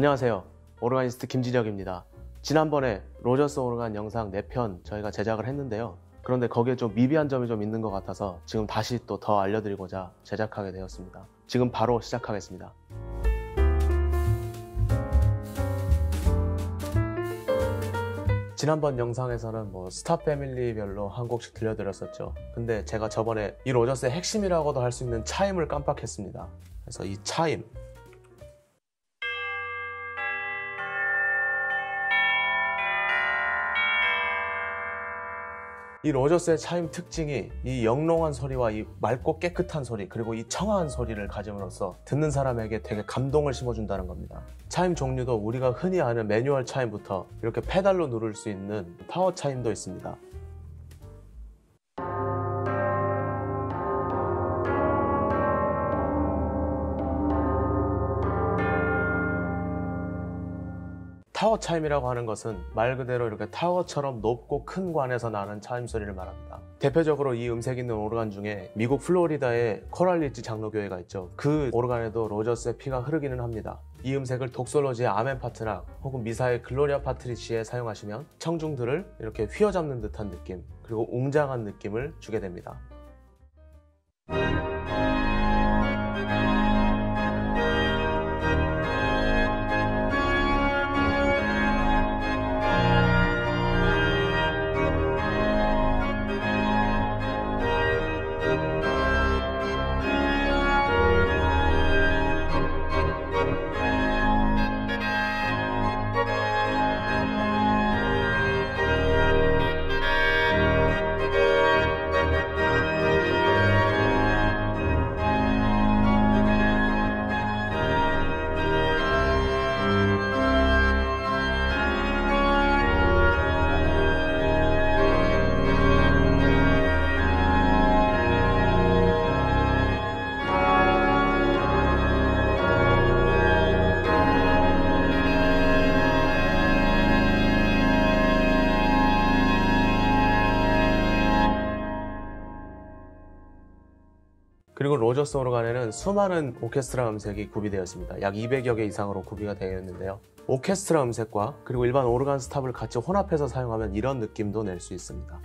안녕하세요. 오르가니스트 김진혁입니다. 지난번에 로저스 오르간 영상 4편 저희가 제작을 했는데요. 그런데 거기에 좀 미비한 점이 좀 있는 것 같아서 지금 다시 또 더 알려드리고자 제작하게 되었습니다. 지금 바로 시작하겠습니다. 지난번 영상에서는 뭐 stop family별로 한 곡씩 들려드렸었죠. 근데 제가 저번에 이 로저스의 핵심이라고도 할 수 있는 차임을 깜빡했습니다. 그래서 이 차임 이 로저스의 차임 특징이 이 영롱한 소리와 이 맑고 깨끗한 소리 그리고 이 청아한 소리를 가짐으로써 듣는 사람에게 되게 감동을 심어준다는 겁니다. 차임 종류도 우리가 흔히 아는 매뉴얼 차임부터 이렇게 페달로 누를 수 있는 타워 차임도 있습니다. 타워 차임이라고 하는 것은 말 그대로 이렇게 타워처럼 높고 큰 관에서 나는 차임 소리를 말합니다. 대표적으로 이 음색 있는 오르간 중에 미국 플로리다의 코랄리지 장로교회가 있죠. 그 오르간에도 로저스의 피가 흐르기는 합니다. 이 음색을 doxology의 아멘 파트나 혹은 미사의 Gloria Patri에 사용하시면 청중들을 이렇게 휘어잡는 듯한 느낌 그리고 웅장한 느낌을 주게 됩니다. 그리고 로저스 오르간에는 수많은 오케스트라 음색이 구비되어 있습니다. 약 200여 개 이상으로 구비가 되어 있는데요. 오케스트라 음색과 그리고 일반 오르간 스탑을 같이 혼합해서 사용하면 이런 느낌도 낼 수 있습니다.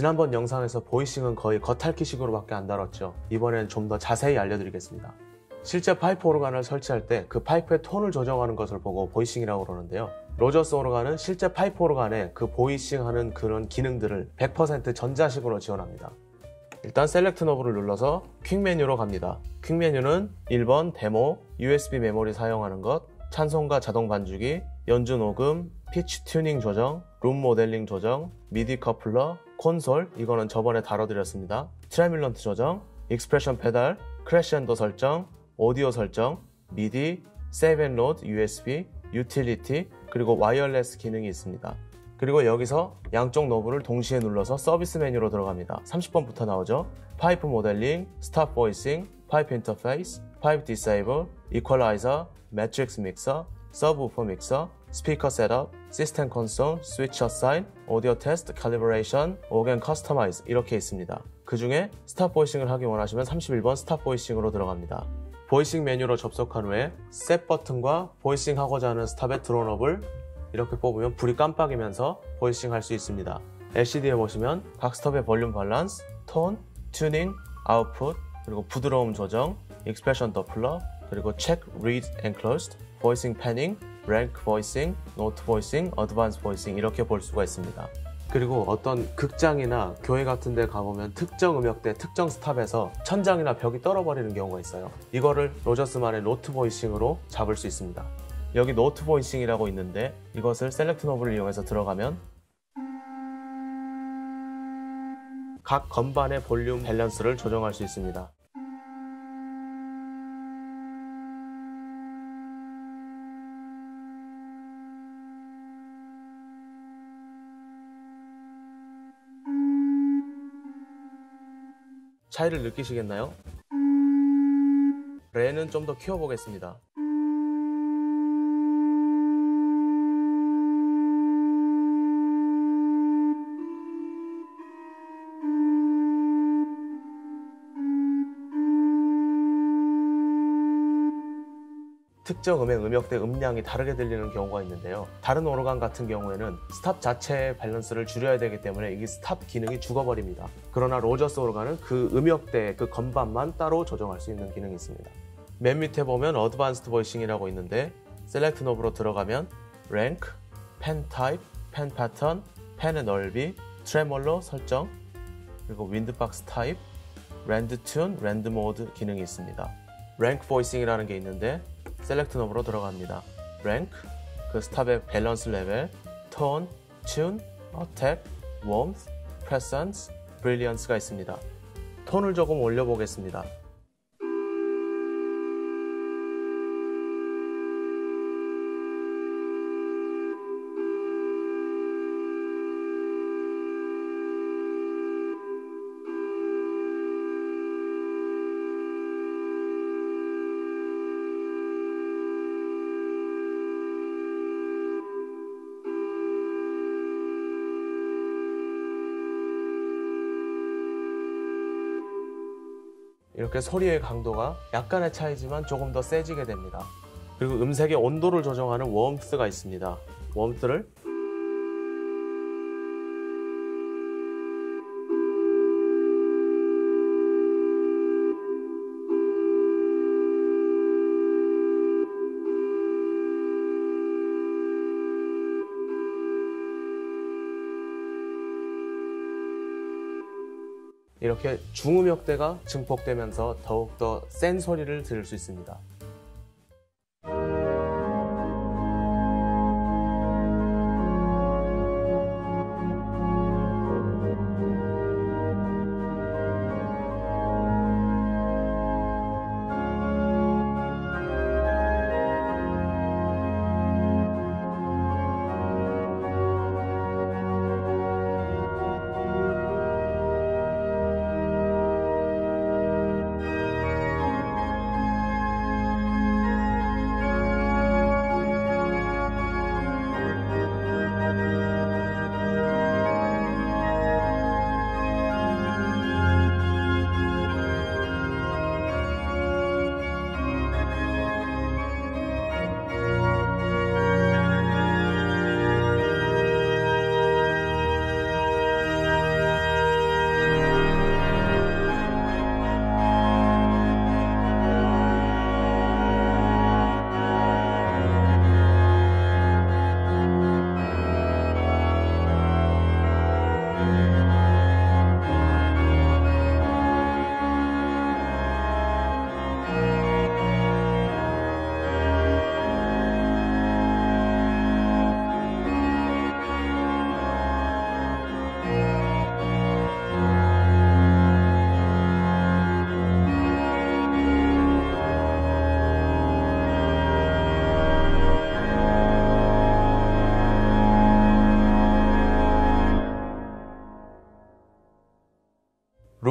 지난번 영상에서 voicing은 거의 겉핥기식으로밖에 안 다뤘죠. 이번엔 좀 더 자세히 알려드리겠습니다. 실제 파이프 오르간을 설치할 때 그 파이프의 톤을 조정하는 것을 보고 voicing이라고 그러는데요. 로저스 오르간은 실제 파이프 오르간에 그 voicing하는 그런 기능들을 100% 전자식으로 지원합니다. 일단 select knob를 눌러서 quick 메뉴로 갑니다. quick 메뉴는 1번 데모, USB 메모리 사용하는 것, 찬송가 자동 반주기, 연주 녹음, 피치 튜닝 조정, room modeling 조정, MIDI coupler, 콘솔 이거는 저번에 다뤄드렸습니다. tremulant 조정, expression 페달, 크레셴도 설정, 오디오 설정, MIDI, save and load USB, utility 그리고 wireless 기능이 있습니다. 그리고 여기서 양쪽 knob를 동시에 눌러서 서비스 메뉴로 들어갑니다. 30번부터 나오죠. pipe modeling, stop voicing, pipe interface, pipe disable, equalizer, matrix mixer, subwoofer mixer, speaker setup, system console, switch assign, audio test, calibration, organ customize 이렇게 있습니다. 그 중에 stop voicing을 하기 원하시면 31번 stop voicing으로 들어갑니다. voicing 메뉴로 접속한 후에 set 버튼과 voicing 하고자 하는 stop의 drawknob을 이렇게 뽑으면 불이 깜빡이면서 voicing 할 수 있습니다. LCD에 보시면 각 stop의 볼륨 밸런스, 톤, 튜닝, 아웃풋, 그리고 부드러움 조정, expression coupler, 그리고 체크, voicing panning, rank voicing, note voicing, advanced voicing 이렇게 볼 수가 있습니다. 그리고 어떤 극장이나 교회 같은 데 가보면 특정 음역대, 특정 stop에서 천장이나 벽이 떨어버리는 경우가 있어요. 이거를 로저스만의 note voicing으로 잡을 수 있습니다. 여기 note voicing이라고 있는데 이것을 select knob를 이용해서 들어가면 각 건반의 볼륨 밸런스를 조정할 수 있습니다. 차이를 느끼시겠나요? 레는 좀 더 키워보겠습니다. 특정 음의 음역대 음량이 다르게 들리는 경우가 있는데요. 다른 오르간 같은 경우에는 스탑 자체의 밸런스를 줄여야 되기 때문에 이 스탑 기능이 죽어버립니다. 그러나 로저스 오르간은 그 음역대 그 건반만 따로 조정할 수 있는 기능이 있습니다. 맨 밑에 보면 Advanced Voicing이라고 있는데 Select knob로 들어가면 Rank, Pan Type, Pan Pattern, Pan의 넓이, 트레몰로 설정, 그리고 Windbox Type, Rand Tune, Rand Mode 기능이 있습니다. Rank Voicing이라는 게 있는데 Select knob로 들어갑니다. Rank, 그 스탑의 밸런스 레벨, 톤, tune, attack, warmth, presence, brilliance가 있습니다. 톤을 조금 올려보겠습니다. 이렇게 소리의 강도가 약간의 차이지만 조금 더 세지게 됩니다. 그리고 음색의 온도를 조정하는 웜스가 있습니다. 웜스를 이렇게 중음역대가 증폭되면서 더욱더 센 소리를 들을 수 있습니다.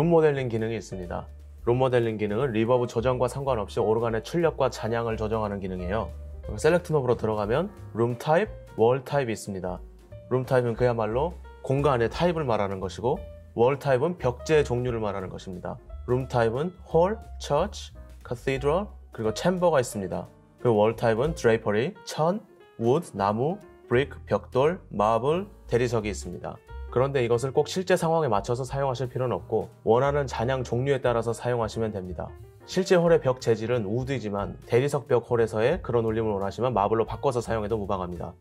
Room Modeling 기능이 있습니다. Room Modeling 기능은 reverb 조정과 상관없이 오르간의 출력과 잔향을 조정하는 기능이에요. Select knob로 들어가면 Room Type, Wall Type이 있습니다. Room Type은 그야말로 공간의 타입을 말하는 것이고 Wall Type은 벽재 종류를 말하는 것입니다. Room Type은 홀, church, cathedral, 그리고 chamber가 있습니다. 그리고 월 타입은 drapery, 천, wood, 나무, brick, 벽돌, marble, 대리석이 있습니다. 그런데 이것을 꼭 실제 상황에 맞춰서 사용하실 필요는 없고 원하는 잔향 종류에 따라서 사용하시면 됩니다. 실제 홀의 벽 재질은 우드이지만 대리석 벽 홀에서의 그런 울림을 원하시면 마블로 바꿔서 사용해도 무방합니다.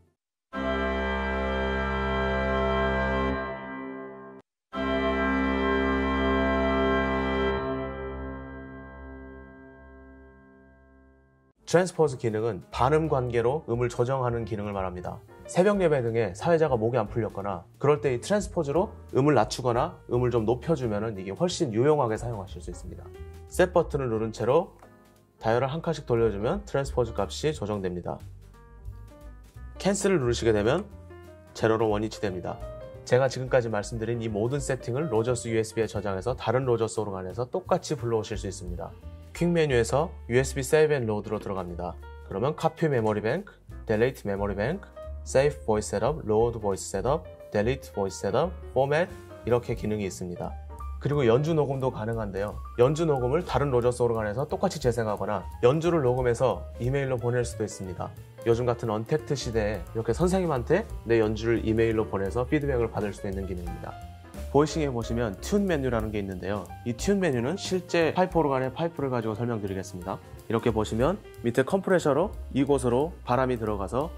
트랜스포즈 기능은 반음 관계로 음을 조정하는 기능을 말합니다. 새벽 예배 등에 사회자가 목이 안 풀렸거나 그럴 때 이 transpose로 음을 낮추거나 음을 좀 높여주면 이게 훨씬 유용하게 사용하실 수 있습니다. set 버튼을 누른 채로 다이얼을 한 칸씩 돌려주면 transpose 값이 조정됩니다. cancel을 누르시게 되면 제로로 원위치 됩니다. 제가 지금까지 말씀드린 이 모든 세팅을 로저스 USB에 저장해서 다른 로저스 오르간에서 똑같이 불러오실 수 있습니다. quick 메뉴에서 USB Save and Load로 들어갑니다. 그러면 Copy Memory Bank, Delete Memory Bank, Save Voice Setup, Load Voice Setup, Delete Voice Setup, Format 이렇게 기능이 있습니다. 그리고 연주 녹음도 가능한데요. 연주 녹음을 다른 로저스 오르간에서 똑같이 재생하거나 연주를 녹음해서 이메일로 보낼 수도 있습니다. 요즘 같은 언택트 시대에 이렇게 선생님한테 내 연주를 이메일로 보내서 피드백을 받을 수 있는 기능입니다. voicing에 보시면 tune 메뉴라는 게 있는데요. 이 tune 메뉴는 실제 파이프 오르간의 파이프를 가지고 설명드리겠습니다. 이렇게 보시면 밑에 컴프레셔로 이곳으로 바람이 들어가서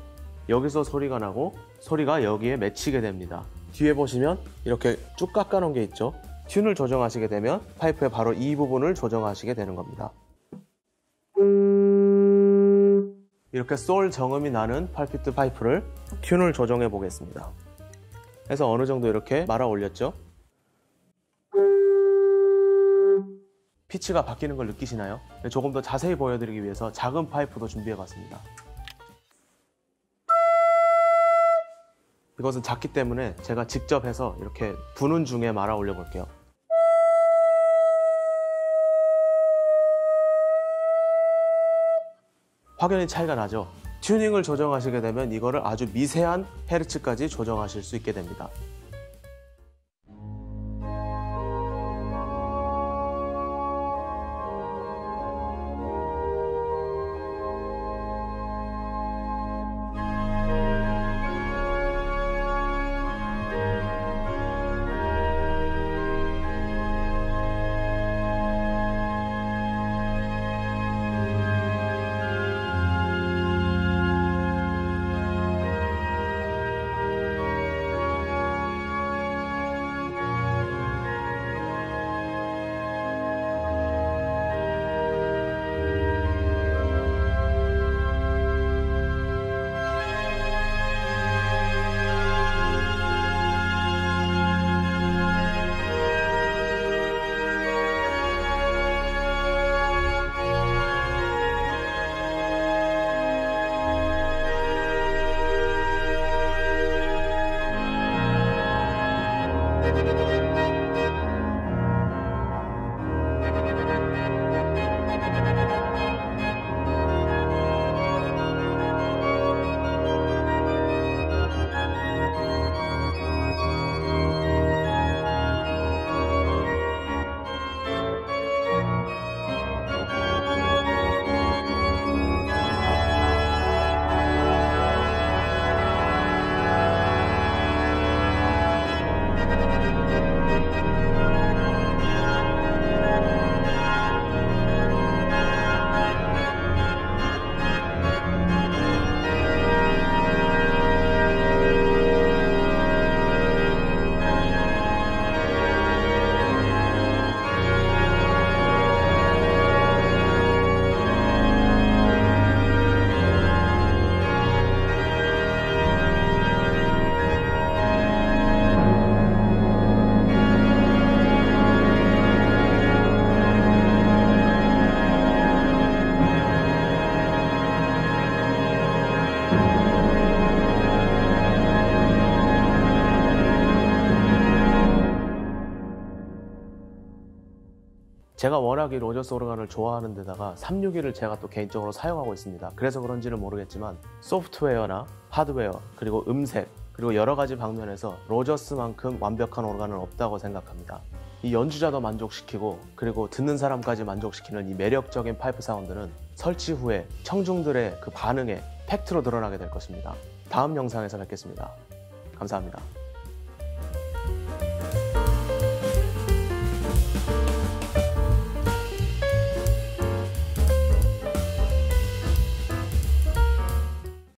여기서 소리가 나고 소리가 여기에 맺히게 됩니다. 뒤에 보시면 이렇게 쭉 깎아 놓은 게 있죠. 튠을 조정하시게 되면 파이프의 바로 이 부분을 조정하시게 되는 겁니다. 이렇게 솔 정음이 나는 팔피트 파이프를 튠을 조정해 보겠습니다. 해서 어느 정도 이렇게 말아 올렸죠. 피치가 바뀌는 걸 느끼시나요? 조금 더 자세히 보여드리기 위해서 작은 파이프도 준비해 봤습니다. 이것은 작기 때문에 제가 직접 해서 이렇게 부는 중에 말아 올려 볼게요. 확연히 차이가 나죠? 튜닝을 조정하시게 되면 이거를 아주 미세한 헤르츠까지 조정하실 수 있게 됩니다. 제가 워낙에 로저스 오르간을 좋아하는 데다가 361을 제가 또 개인적으로 사용하고 있습니다. 그래서 그런지는 모르겠지만 소프트웨어나 하드웨어 그리고 음색 그리고 여러 가지 방면에서 로저스만큼 완벽한 오르간은 없다고 생각합니다. 이 연주자도 만족시키고 그리고 듣는 사람까지 만족시키는 이 매력적인 파이프 사운드는 설치 후에 청중들의 그 반응에 팩트로 드러나게 될 것입니다. 다음 영상에서 뵙겠습니다. 감사합니다.